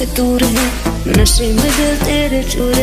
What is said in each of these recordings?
का दूर है। नशे में दिल तेरे चूर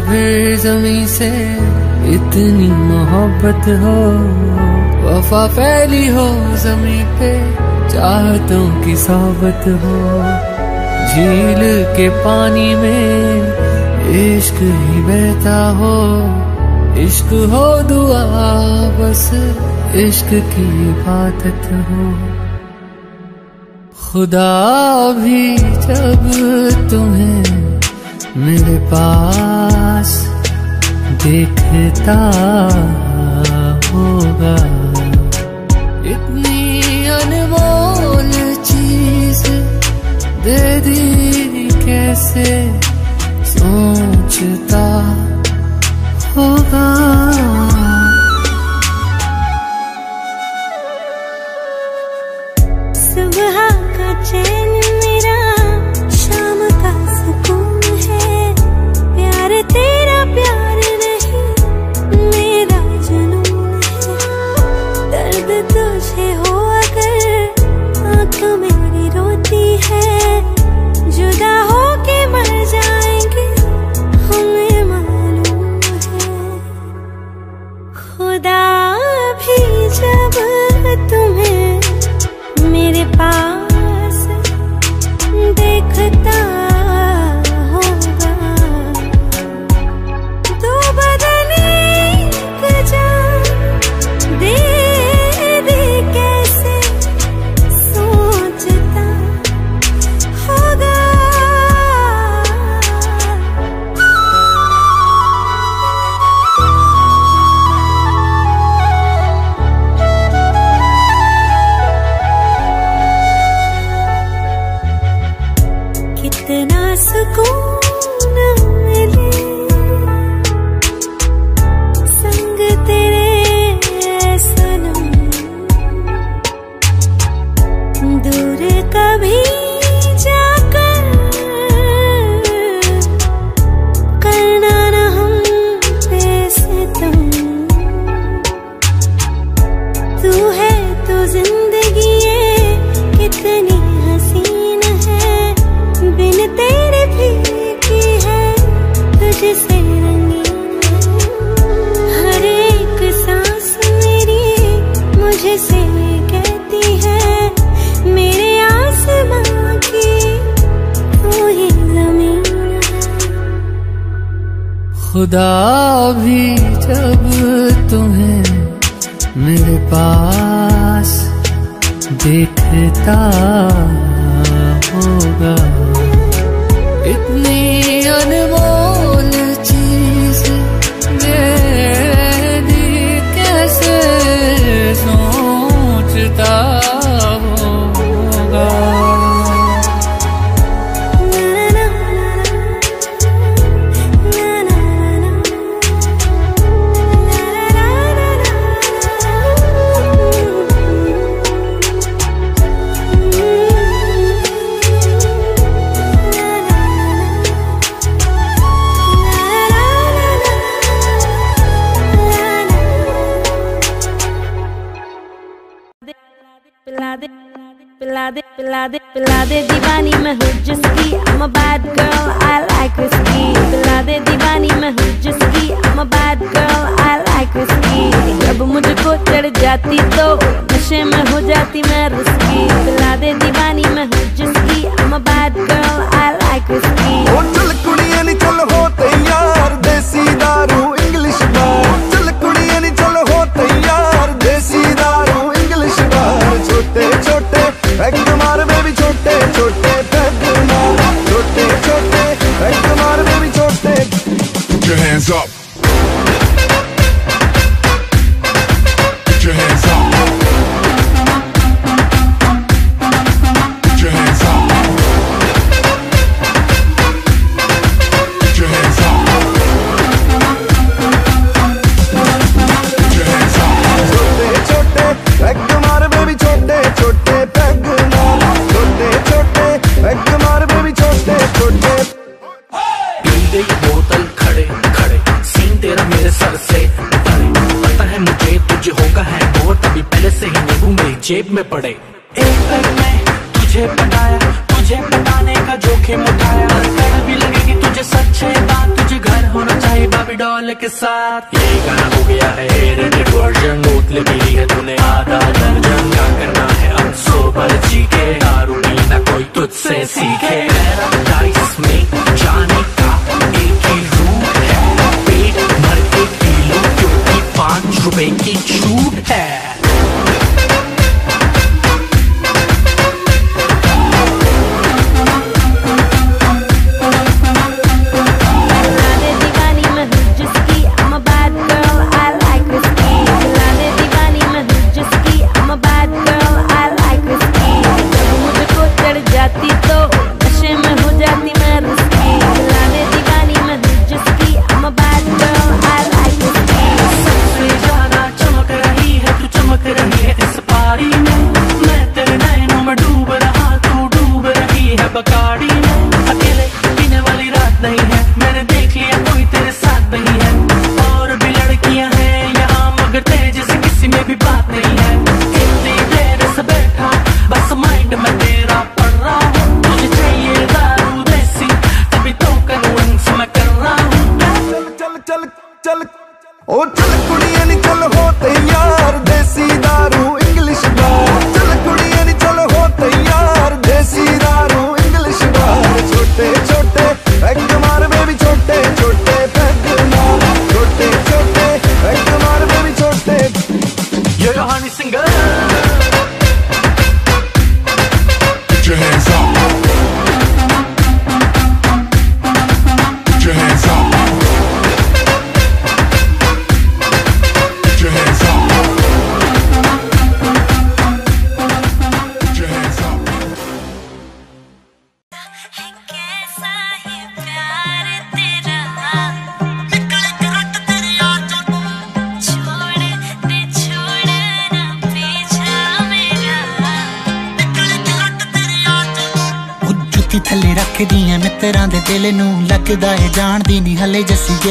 फिर जमी से इतनी मोहब्बत हो। वफा फैली हो जमी पे, चाहतों की सोबत हो। झील के पानी में इश्क ही बहता हो। इश्क हो दुआ, बस इश्क की इबादत हो। खुदा भी जब तुम्हें मेरे पास देखता होगा। इतनी अनमोल चीज़ दे दी कैसे सोचता होगा। सुबह का चेहरा पिला दे दीवानी मैं हूँ जिसकी, I'm a bad girl, I like whiskey. पिला दे दीवानी मैं हूँ जिसकी, I'm a bad girl, I like whiskey. जब मुझको चढ़ जाती तो नशे में हो जाती मैं रिस्की पिला दे दीवानी मैं हूँ जेब में पड़े। एक पल में तुझे पटाया तुझे पटाने का जोखिम उठाया। कर भी लगेगी तुझे सच्चे बात तुझे घर होना चाहिए बाबी डॉल के साथ। ये गाना हो गया है एडिटेड वर्जन बोतलें पी है।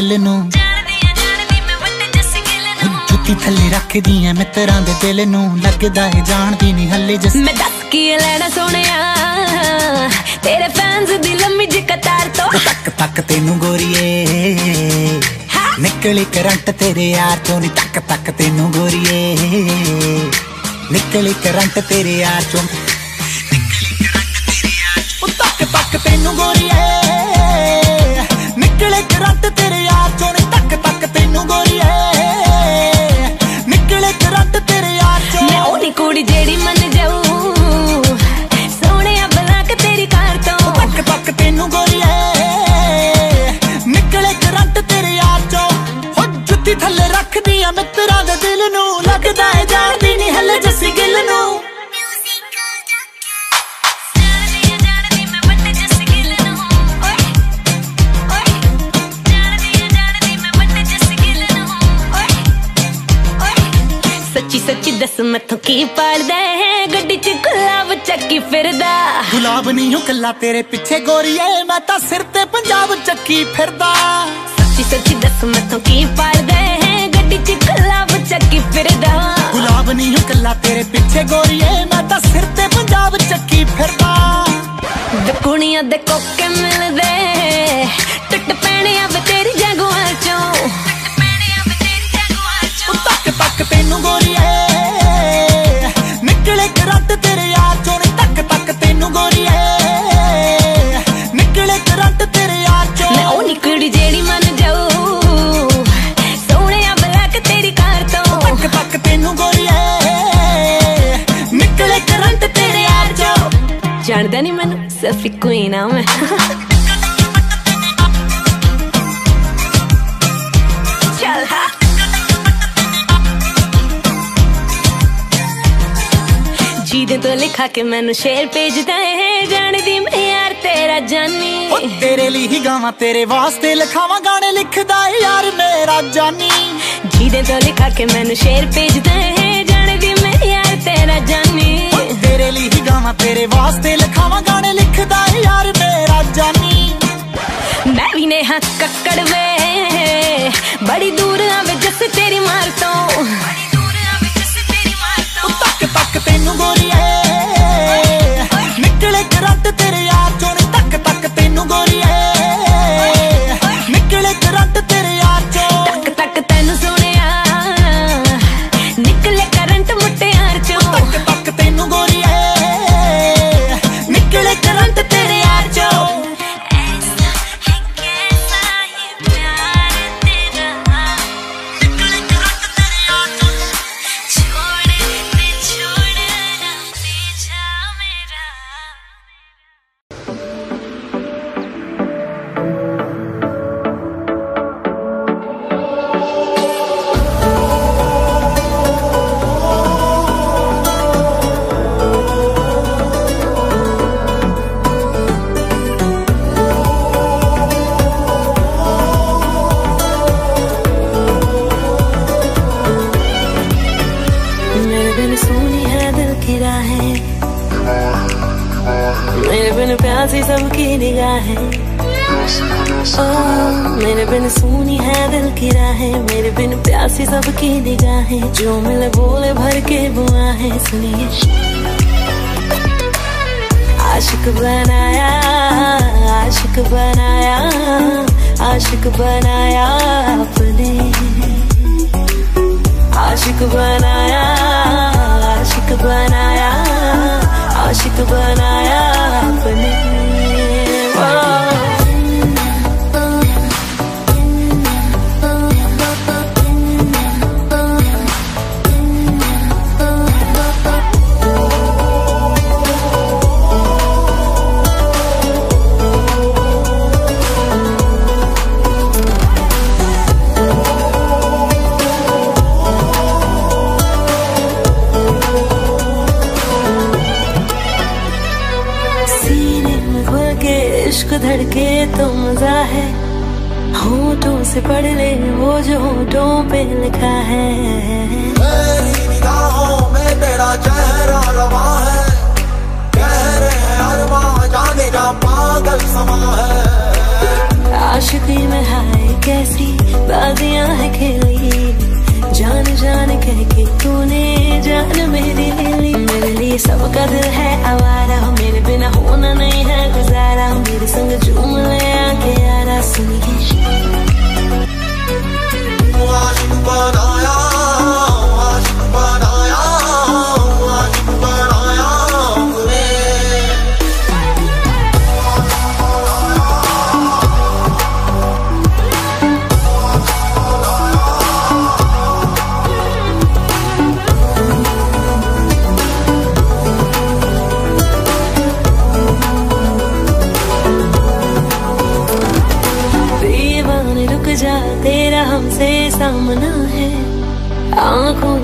ਗਿੱਲ ਨੂੰ। ਜੁੱਤੀ ਥੱਲੇ ਰੱਖਦੀਆਂ ਮਿੱਤਰਾਂ ਦੇ ਦਿਲ ਨੂੰ। ਲੱਗਦਾ ਏ ਜਾਣਦੀ ਨਹੀਂ ਹਲੇ ਜੱਸੀ ਮੈਂ ਦੱਸ ਕੀ ਲੈਣਾ ਸੋਹਣਿਆ? ਤੇਰੇ ਫੈਨਸ ਦੀ ਲੰਮੀ ਜਿਹੀ ਕਤਾਰ ਤੋਂ। ਤੱਕ ਤੱਕ ਤੈਨੂੰ ਗੋਰੀਏ। ਨਿਕਲੀ ਕਰੰਟ ਤੇਰੇ ਯਾਰ ਚੋਂ ਨੀ ਤੱਕ ਤੱਕ ਤੈਨੂੰ ਗੋਰੀਏ। ਨਿਕਲੀ ਕਰੰਟ ਤੇਰੇ ਯਾਰ ਚੋਂ ਗੁਲਾਬ ਨਹੀਂ ਹੂੰ ਕੱਲਾ ਤੇਰੇ ਪਿੱਛੇ ਗੋਰੀਏ ਮੈਂ ਤਾਂ ਸਿਰ ਤੇ ਪੰਜਾਬ ਚੱਕੀ ਫਿਰਦਾ। ਸੱਚੀ ਸੱਚੀ ਦੱਸ ਮੈਥੋਂ ਕੀ ਪਾੜਦਾ ਹੈ? ਗੱਡੀ 'ਚ ਗੁਲਾਬ ਚੱਕੀ ਫਿਰਦਾ। ਗੁਲਾਬ ਨਹੀਂ ਹੂੰ ਕੱਲਾ ਤੇਰੇ ਪਿੱਛੇ ਗੋਰੀਏ ਮੈਂ ਤਾਂ ਸਿਰ ਤੇ ਪੰਜਾਬ ਚੱਕੀ ਫਿਰਦਾ। ਵੇ ਕੁੜੀਆਂ ਦੇ ਕੋਕੇ ਮਿਲਦੇ ਟੁੱਟ ਪੈਣਿਆ ਵੇ ਤੇਰੀ ਜਗਵਾਰ ਚੋਂ। ਉਹ ਤੱਕ ਤੱਕ ਤੈਨੂੰ ਗੋਰੀਏ ਨਹੀਂ ਮੈਨੂੰ ਸਫੀ ਕੁਈਨ ਆ ਮੈਂ ਚੱਲ ਹਾਂ ਜਿਹਦੇ ਤੋਂ ਲਿਖਾ ਕੇ ਮੈਨੂੰ ਸ਼ੇਰ ਭੇਜਦਾ ਹੈ ਜਾਣਦੀ ਮੈਂ ਯਾਰ ਤੇਰਾ ਜਾਨੀ ਉਹ ਤੇਰੇ ਲਈ ਹੀ ਗਾਵਾਂ ਤੇਰੇ ਵਾਸਤੇ ਲਿਖਾਵਾਂ ਗਾਣੇ ਲਿਖਦਾ ਯਾਰ ਮੇਰਾ ਜਾਨੀ ਜਿਹਦੇ ਤੋਂ ਲਿਖਾ ਕੇ ਮੈਨੂੰ ਸ਼ੇਰ ਭੇਜਦਾ ਹੈ ਜਾਣਦੀ ਮੈਂ ਯਾਰ ਤੇਰਾ ਜਾਨੀ ਤੇਰੇ ਲਈ ਹੀ ਗਾਵਾਂ ਤੇਰੇ ਵਾਸਤੇ ਲਿਖਾਵਾਂ ਗਾਣੇ ਲਿਖਦਾ ਏ ਯਾਰ ਮੇਰਾ ਜਾਨੀ। ਮੈਂ ਵੀ ਨੇ ਹੱਕ ਕੱਕੜ ਵੇ। ਬੜੀ ਦੂਰ ਆਵੇ ਜੱਸ ਤੇਰੀ ਮਾਰ ਤੋਂ। ਬੜੀ ਦੂਰ ਆਵੇ ਜੱਸ ਤੇਰੀ ਮਾਰ ਉਹ ਤੱਕ ਤੱਕ ਤੈਨੂੰ कैसी बाजियाँ है खेली। जान जान कह के तूने जान मेरी ले। ली मेरे लिए सब कद है आवारा। मेरे बिना होना नहीं है गुजारा। मेरे संग झूम ले आके आरा सुनिए।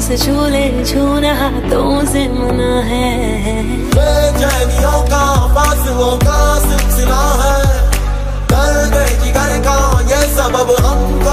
से झूले झूना तो से मना है। बेचैनियों का फासलों का सिलसिला है। डर का ये हम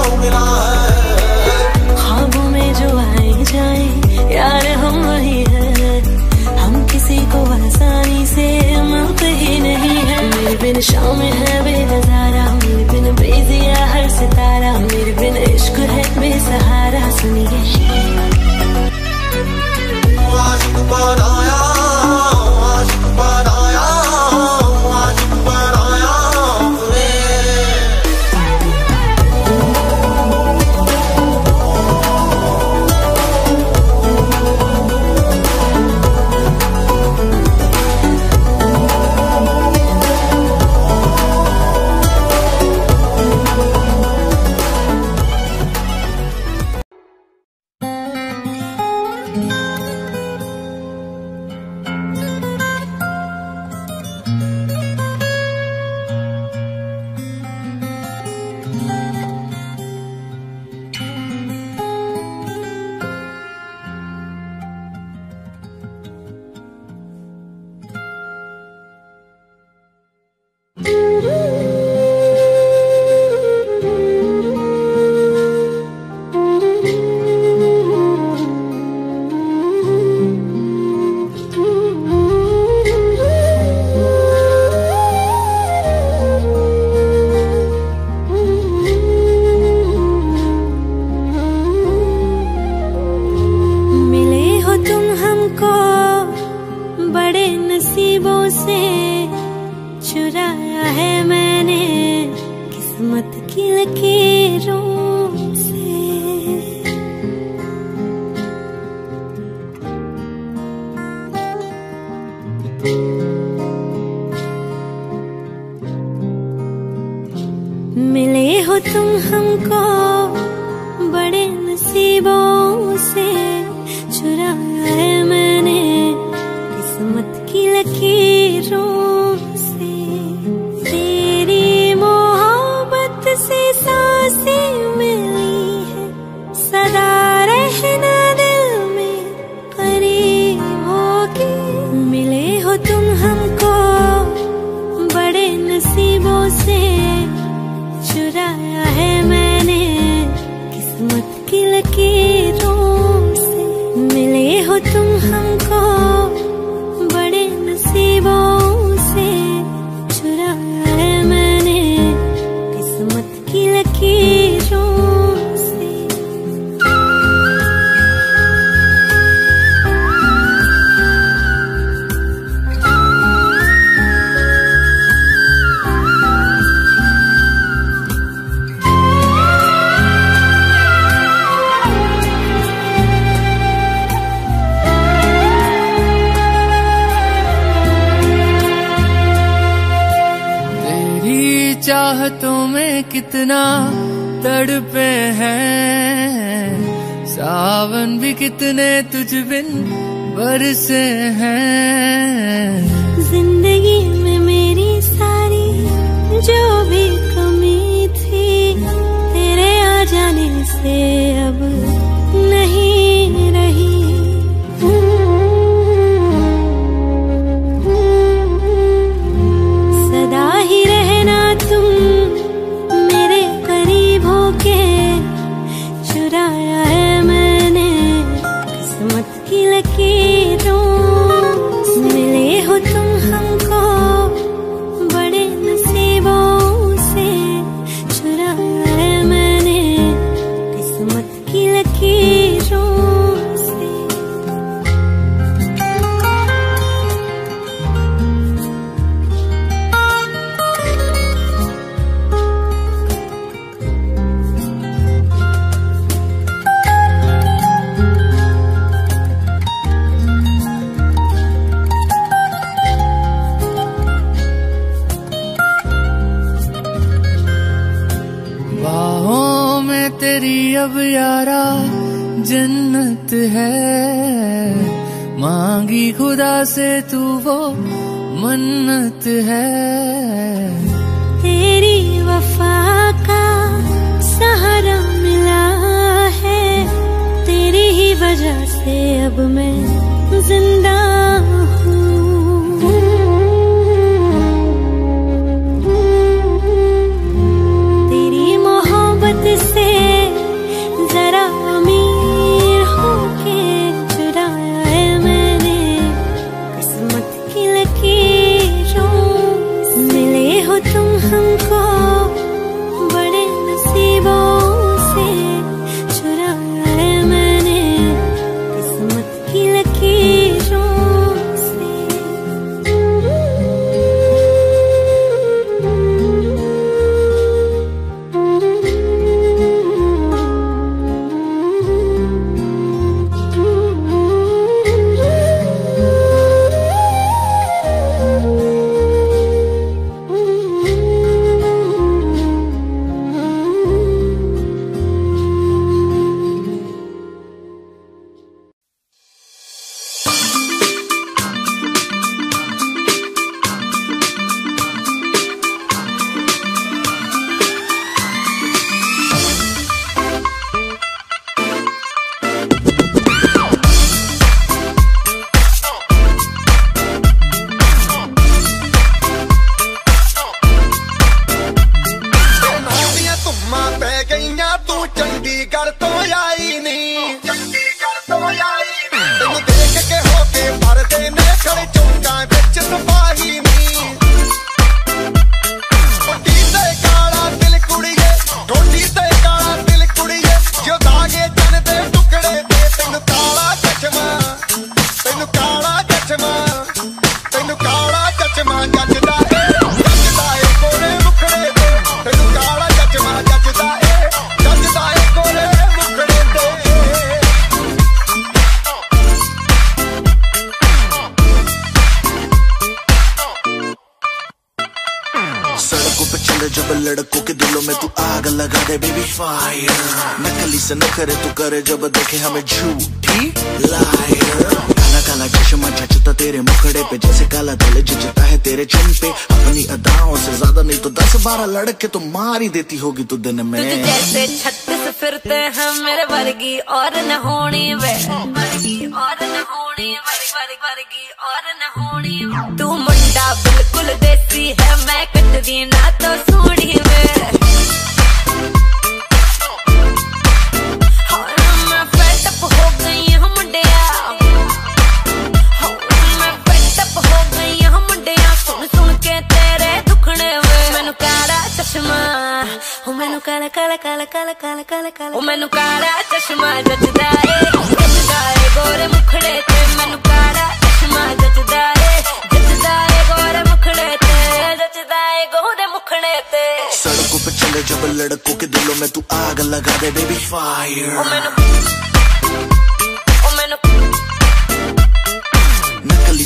गाली देती होगी तो दिन में। तुझे जैसे छत्तीस फिरते हैं मेरे वर्गी और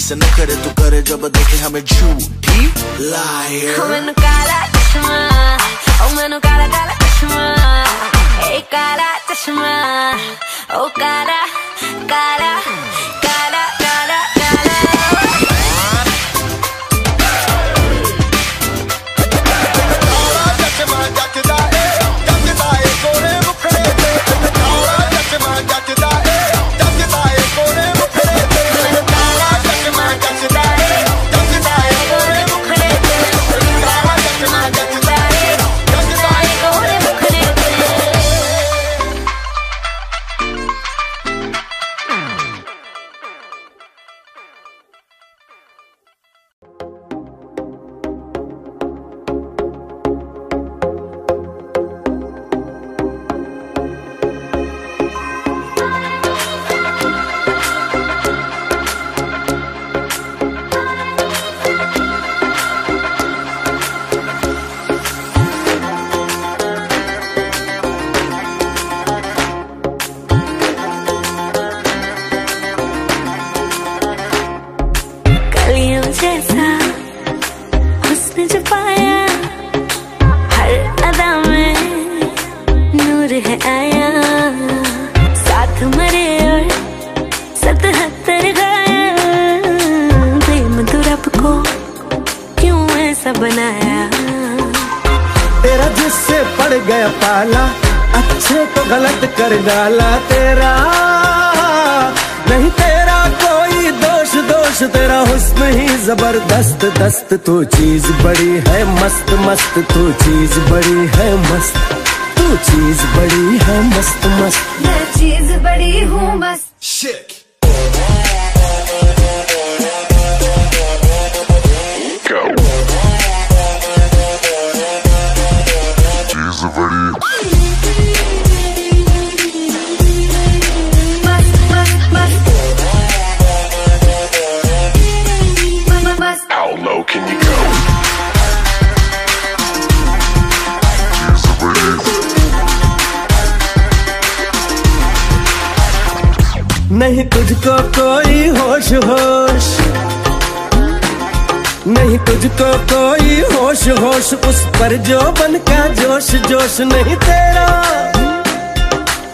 से न करे, तू करे जब देखे हमें झूठी लायर मैनू काला चश्मा, ओ काला काला चश्मा, ए काला चश्मा, ओ काला काला तू चीज़ बड़ी है मस्त मस्त, तू चीज़ बड़ी है मस्त, तू चीज़ बड़ी है मस्त मस्त। मैं चीज़ बड़ी हूँ, बस। नहीं तुझको कोई होश होश। नहीं तुझको कोई होश होश उस पर जो बन का जोश जोश नहीं तेरा।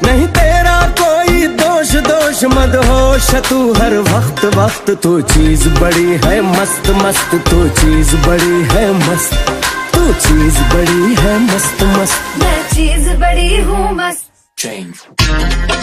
नहीं तेरा कोई दोष दोष मद होश। तू हर वक्त वक्त तू चीज़ बड़ी है मस्त मस्त। तू चीज़ बड़ी है मस्त तू चीज़ बड़ी है मस्त मस्त। मैं चीज़ बड़ी हूँ बस बस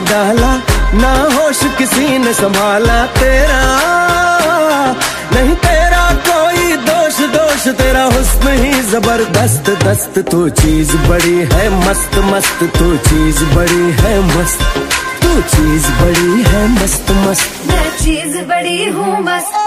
डाला, ना होश किसी ने संभाला तेरा। नहीं तेरा कोई दोष दोष, तेरा हुस्न ही ज़बरदस्त। दस्त तू चीज़ बड़ी है मस्त मस्त तू चीज़ बड़ी है मस्त। तू चीज़ बड़ी है मस्त मस्त। मैं चीज़ बड़ी हूँ, बस।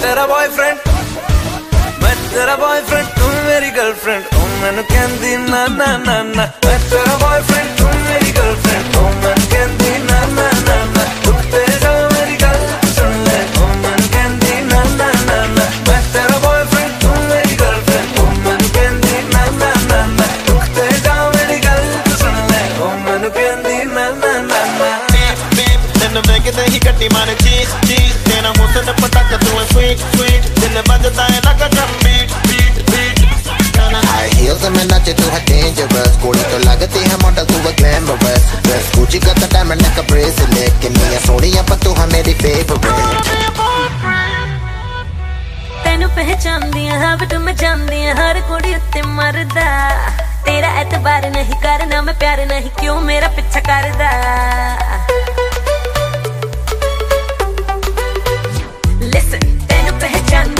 तेरा बॉयफ्रेंड मैं तेरा बॉयफ्रेंड तू मेरी गर्लफ्रेंड ओ मैनू कहंदी ना ना ना ना मैं तेरा बॉयफ्रेंड तू मेरी गर्लफ्रेंड ओ सुन ले ओ मैनू मैं तेरा ना ना ना ना मारे sweet, sweet Dil bajta hai like a drum beat, beat, beat High heels में नाचे तू है dangerous गोली तो लगती है मॉडल तू है glamorous Dress Gucci का तो diamond like a bracelet किन्नी है सोनिया पर तू है मेरी favorite ਤੈਨੂੰ ਪਹਿਚਾਨਦੀ ਆ ਹਵਟ ਮਚਾਉਂਦੀ ਆ ਹਰ ਕੁੜੀ ਉੱਤੇ ਮਰਦਾ ਤੇਰਾ ਇਤਬਾਰ ਨਹੀਂ ਕਰਨਾ ਮੈਂ ਪਿਆਰ ਨਹੀਂ ਕਿਉਂ ਮੇਰਾ ਪਿੱਛਾ ਕਰਦਾ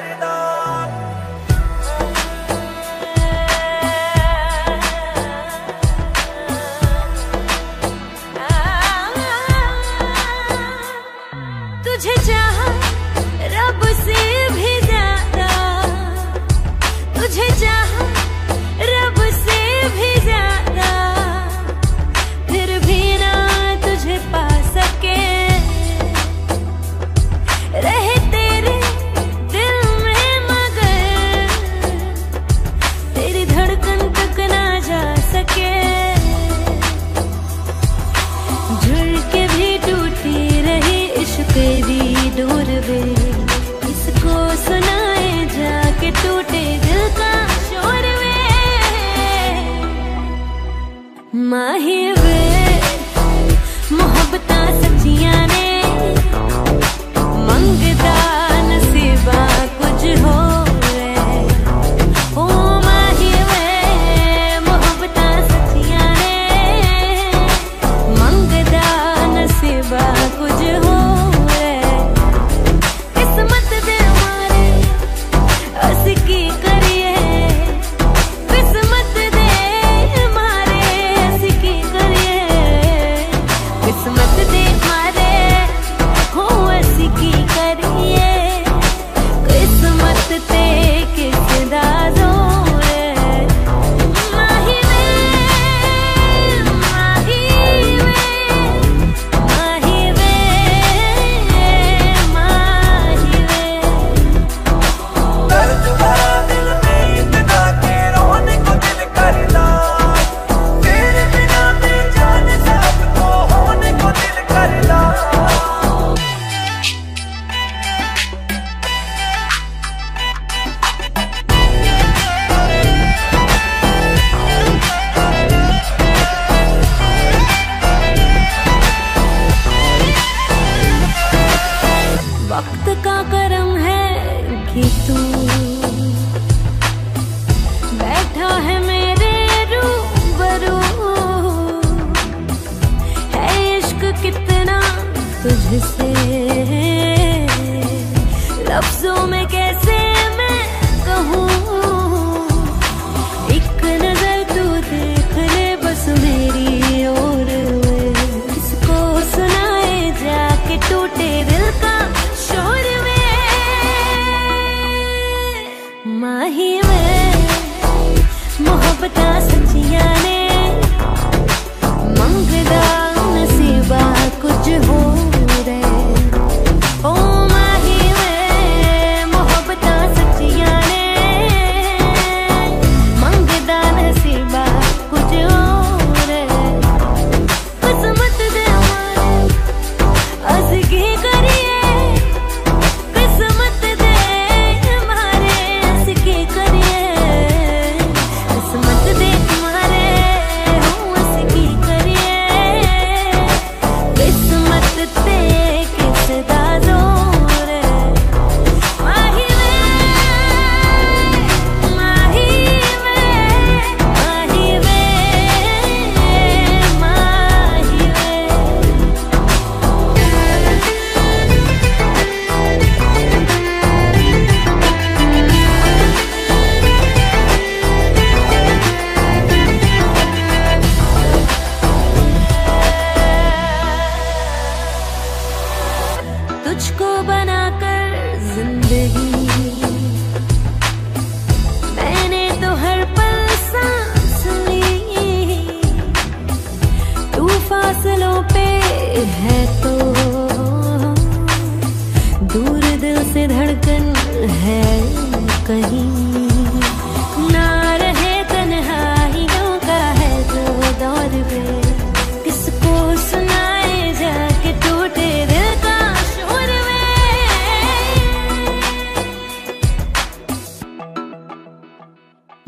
Haridas.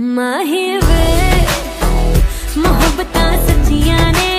माहे वे मोहब्बतां सच्चियाँ ने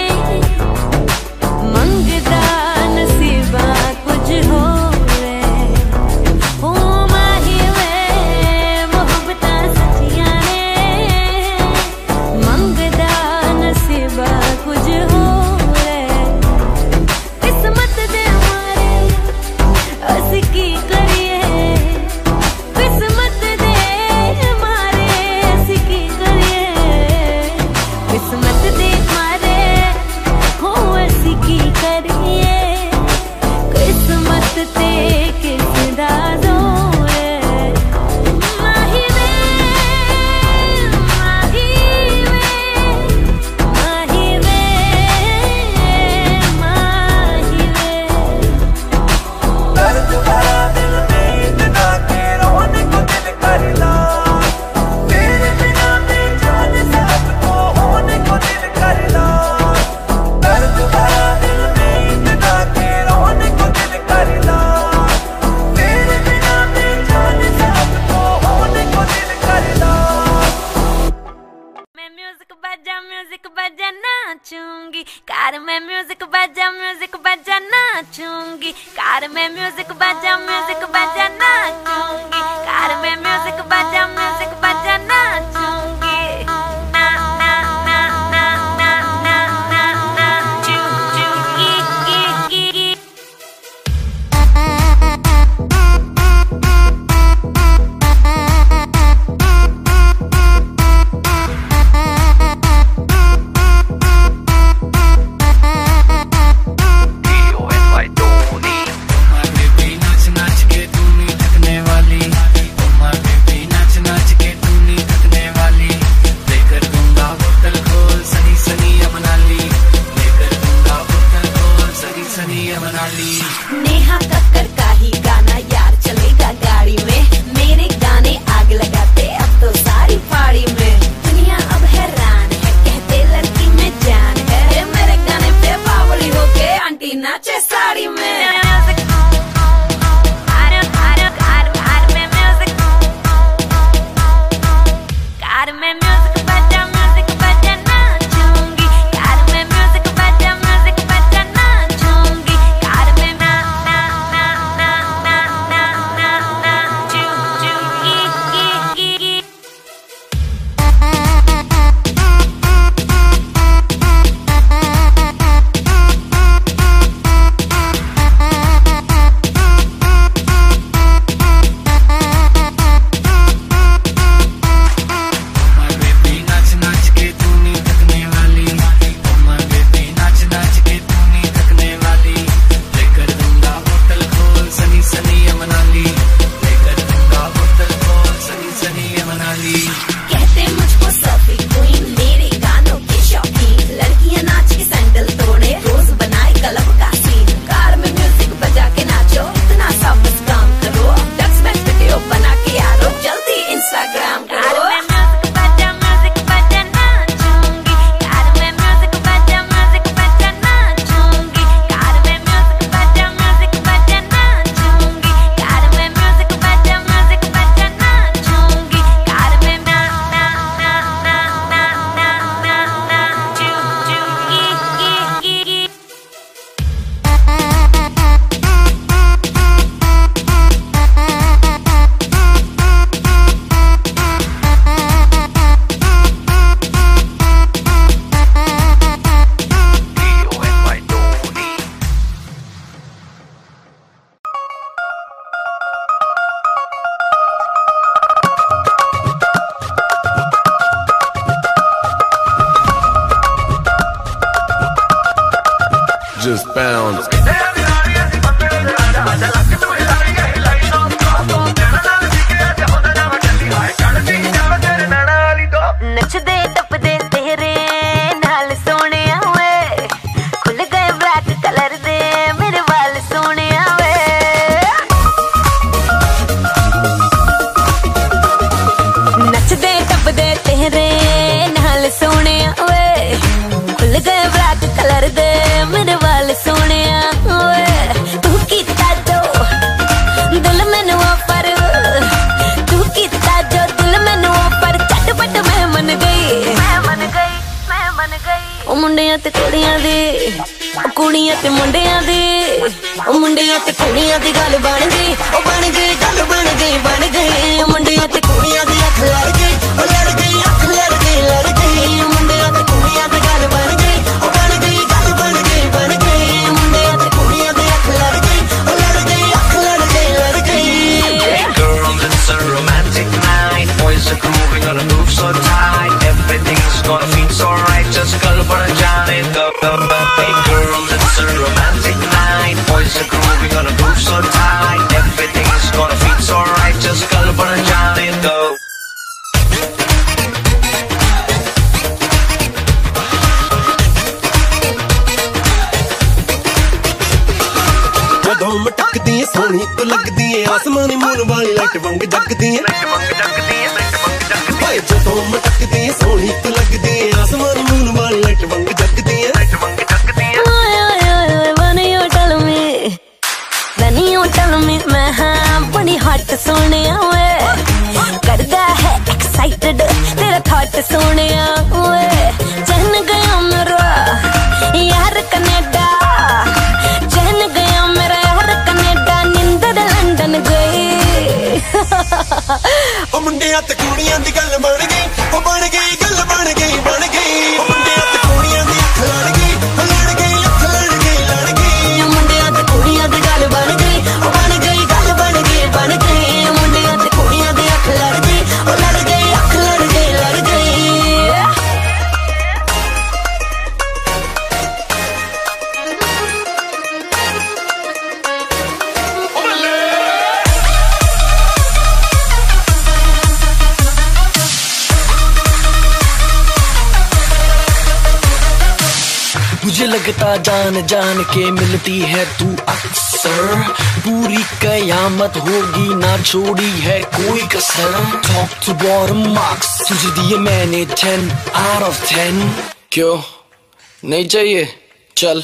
ਦੀਆਂ ਦੀ ਗੱਲ ਬਣ लगता जान जान के मिलती है तू अक्सर। पूरी कयामत होगी ना छोड़ी है कोई कसर। टॉप टू बॉटम मार्क्स तुझे दिए मैंने टेन आउट ऑफ़ टेन क्यों? नहीं चाहिए? चल।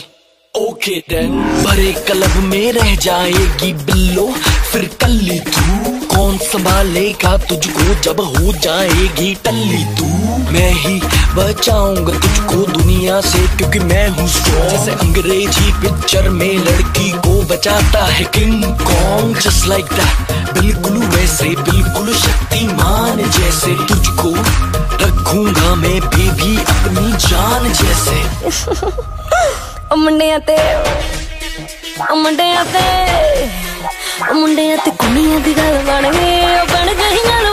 ओके देन भरे क्लब में रह जाएगी बिल्लो, फिर कल तू। कौन संभालेगा तुझको? जब हो जाएगी टल्ली तू। मैं ही बचाऊँगा तुझको दुनिया से, क्योंकि मैं हूँ स्ट्रॉन्ग जैसे अंग्रेज़ी पिक्चर में लड़की को बचाता है King Kong just like that बिल्कुल वैसे, बिल्कुल शक्तिमान जैसे। तुझको रखूँगा मैं बेबी अपनी जान जैसे। मुंडिया आते मुंडिया आते। ਮੁੰਡਿਆਂ ਤੇ ਕੁੜੀਆਂ ਦੀ ਗੱਲ ਬਣ ਗਈ ਬਣ ਗਈ ਗੱਲ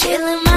chilling.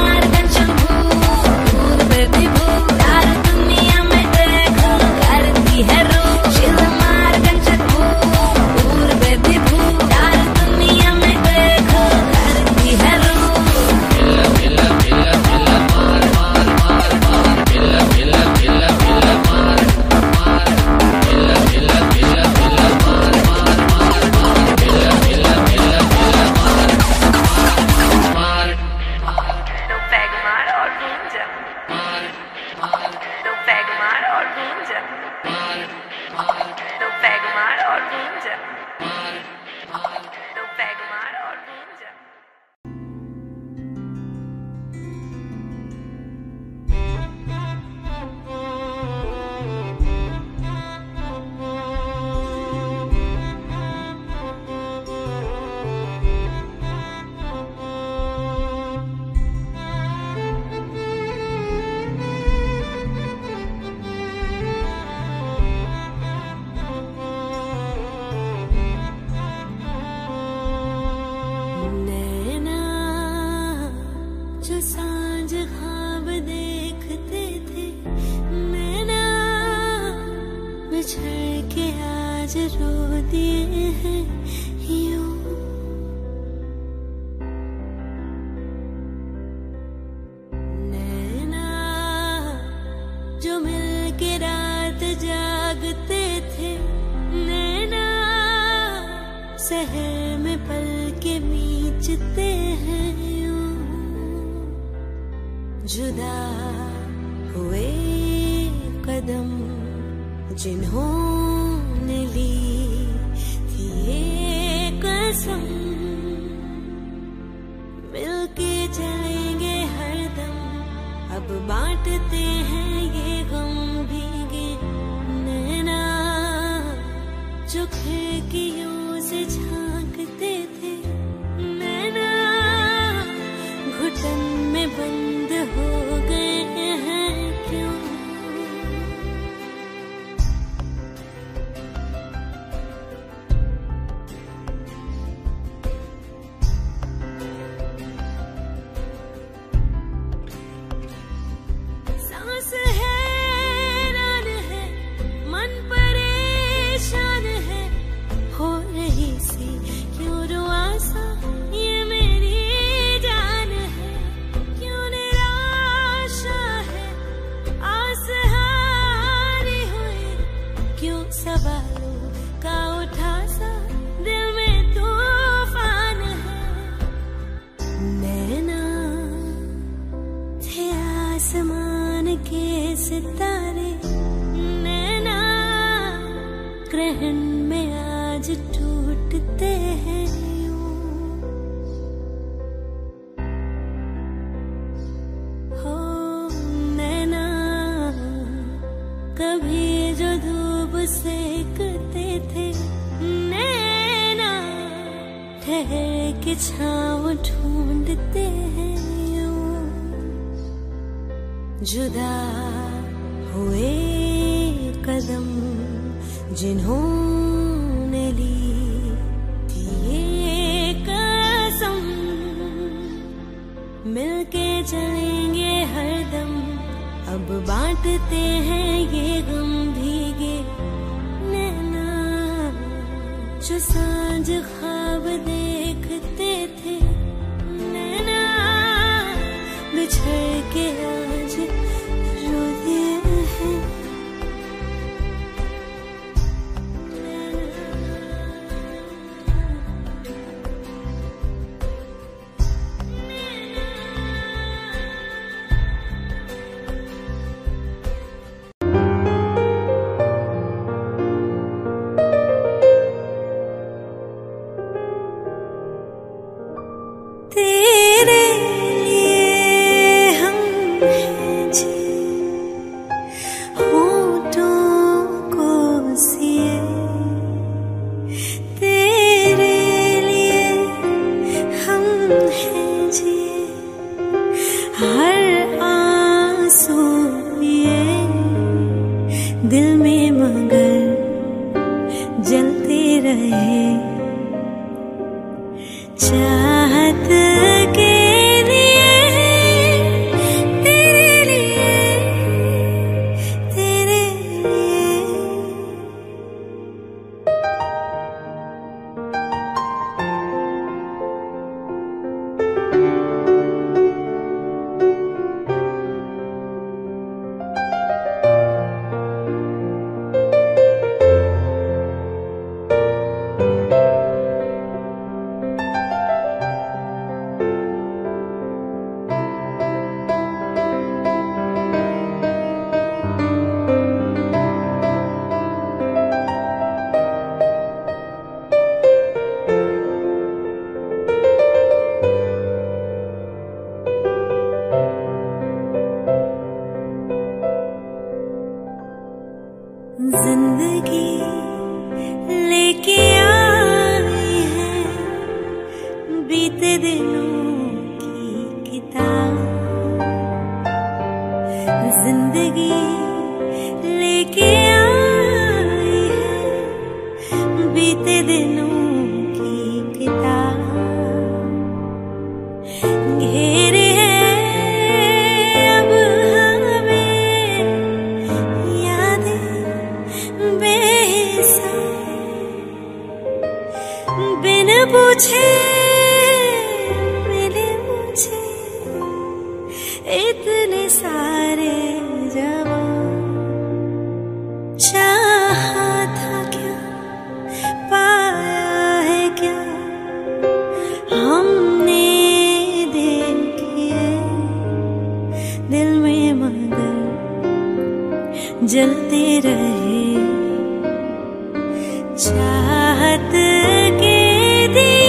जलते रहे। चाहत के दिए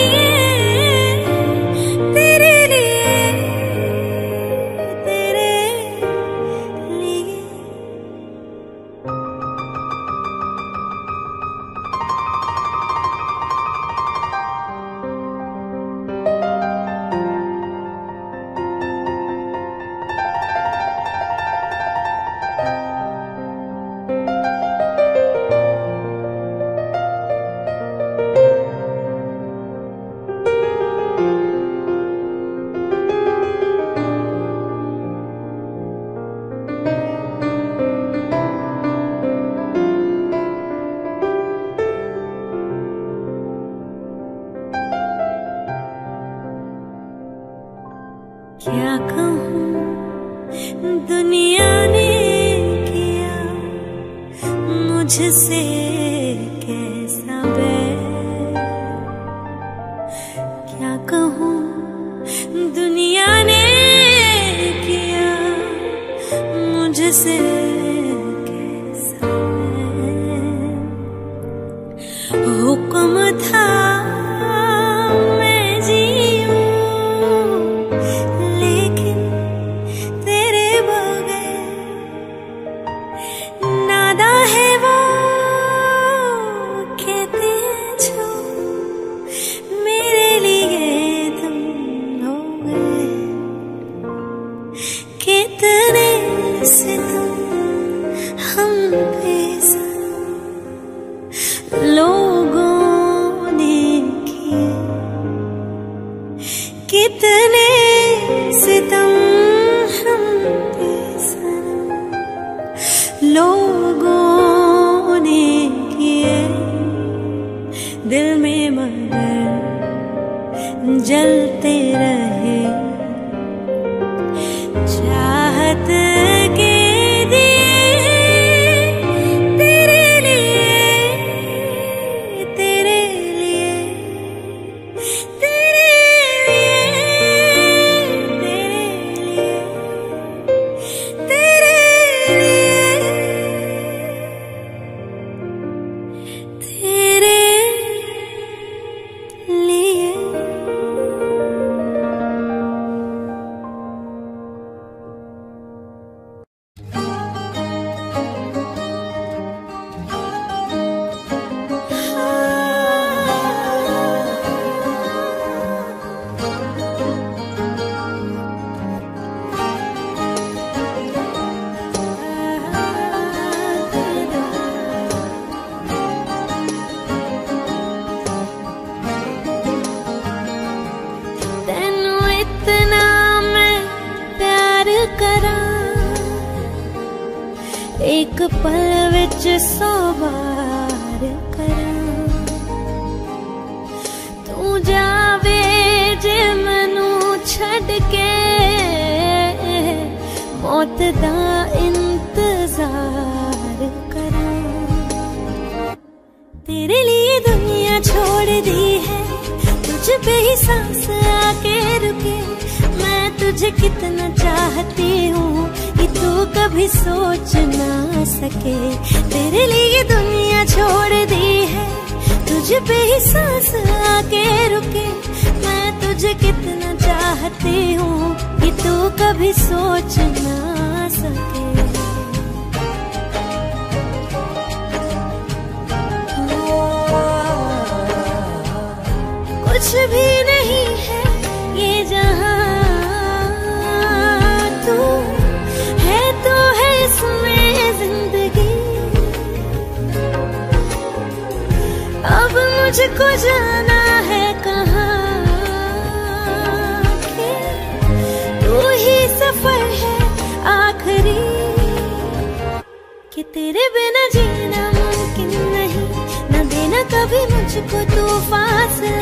कभी मुझको तू फासले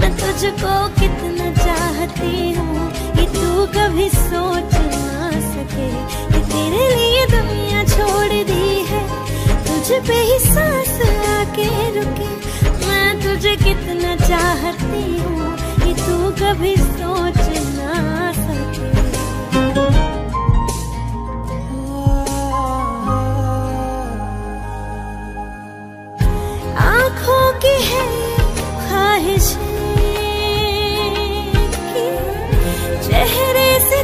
मैं तुझको कितना चाहती हूँ, ये तू कभी सोच ना सके ये तेरे लिए दुनिया छोड़ दी है। तुझ पे ही सांस आके रुके। मैं तुझे कितना चाहती हूँ, ये तू कभी सोच ना चेहरे से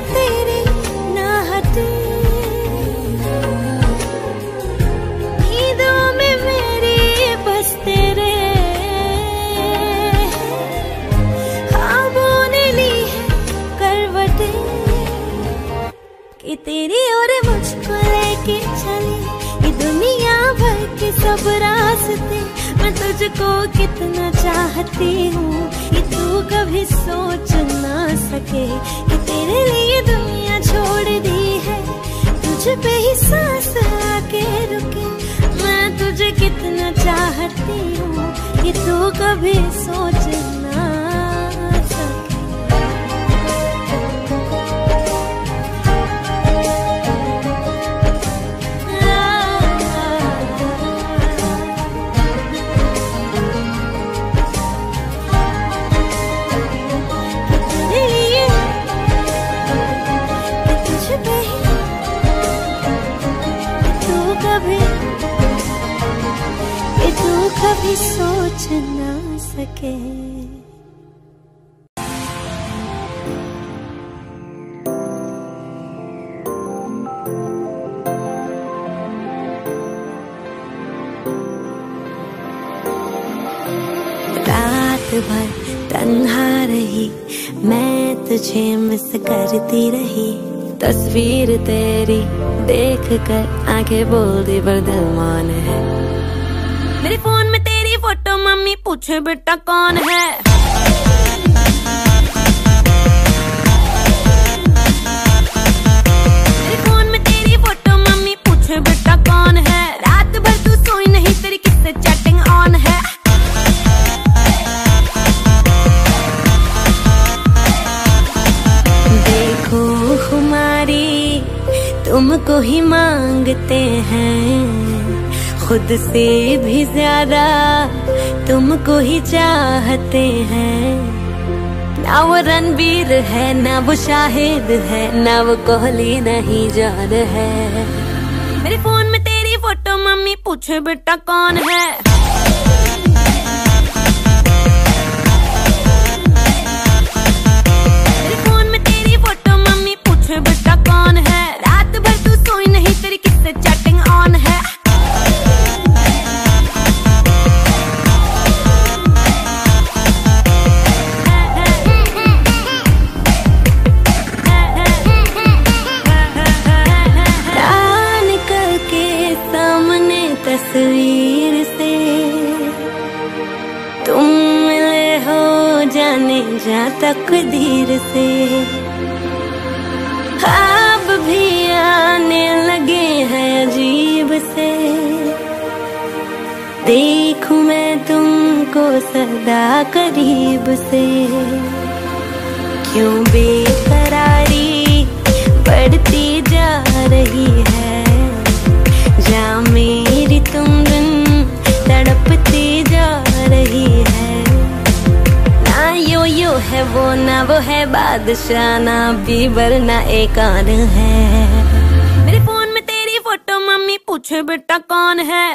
मेरी बस तेरे ख्वाबों ली है करवटें तेरी और मुझको लेके चले। दुनिया भर के सब रास्ते मैं तुझको कितना चाहती हूँ कि तू कभी सोच ना सके कि तेरे लिए दुनिया छोड़ दी है। तुझ पे ही सांस आके रुके। मैं तुझे कितना चाहती हूँ कि तू कभी सोच ना कभी सोच ना सके। रात भर तन्हा रही, मैं तुझे मिस करती रही। तस्वीर तेरी देख कर आँखें बोल पर दिल मान है। मेरे फ़ोन पूछे बेटा कौन है। तुमको ही मांगते हैं। खुद से भी ज़्यादा तुमको ही चाहते हैं। ना वो रणवीर है, ना वो शाहिद है, ना वो कोहली नहीं जान है। मेरे फ़ोन में तेरी फ़ोटो, मम्मी पूछे बेटा कौन है? तकदीर से। ख्वाब भी आने लगे हैं अजीब से। देखूँ मैं तुमको सदा करीब से। क्यों बेकरारी बढ़ती जा रही है? वो ना वो है बादशाह, ना बीबर ना एक और है। मेरे फ़ोन में तेरी फ़ोटो, मम्मी पूछे बेटा कौन है?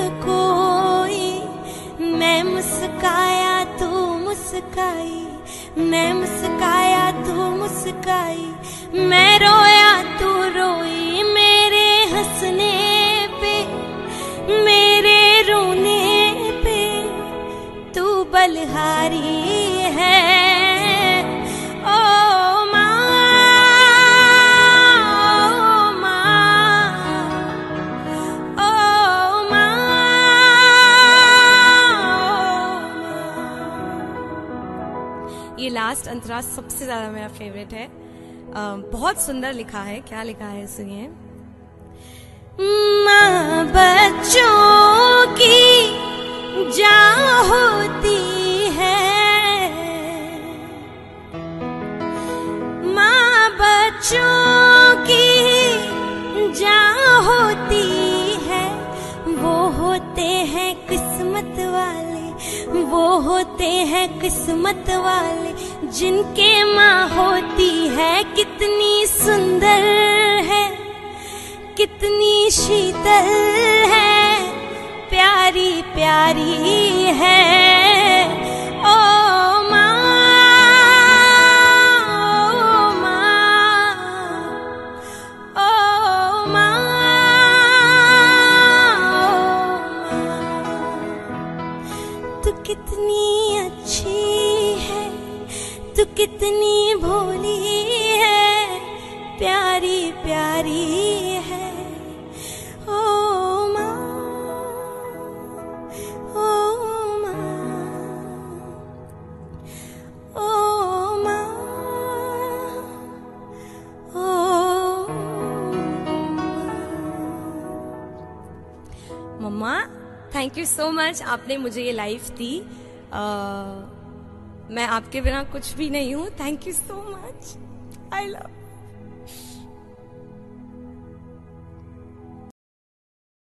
कोई। मैं मुस्काया, तू मुस्काई। मैं मुस्काया, तू मुस्काई। मैं रोया, तू रोई मेरे हंसने पे, मेरे रोने पे। तू बलहारी लास्ट अंतरा सबसे ज़्यादा मेरा फेवरेट है। बहुत सुंदर लिखा है, क्या लिखा है सुनिए। माँ बच्चों की जा होती है। माँ बच्चों की जा होती है। वो होते हैं किस्मत वाले, वो होते हैं किस्मत वाले। जिनके माँ होती है कितनी सुंदर है कितनी शीतल है प्यारी प्यारी है। कितनी भोली है प्यारी प्यारी है। ओ माँ ओ माँ ओ माँ ओ मम्मा थैंक यू सो मच आपने मुझे ये लाइफ दी। अ, मैं आपके बिना कुछ भी नहीं हूँ। Thank you so much I love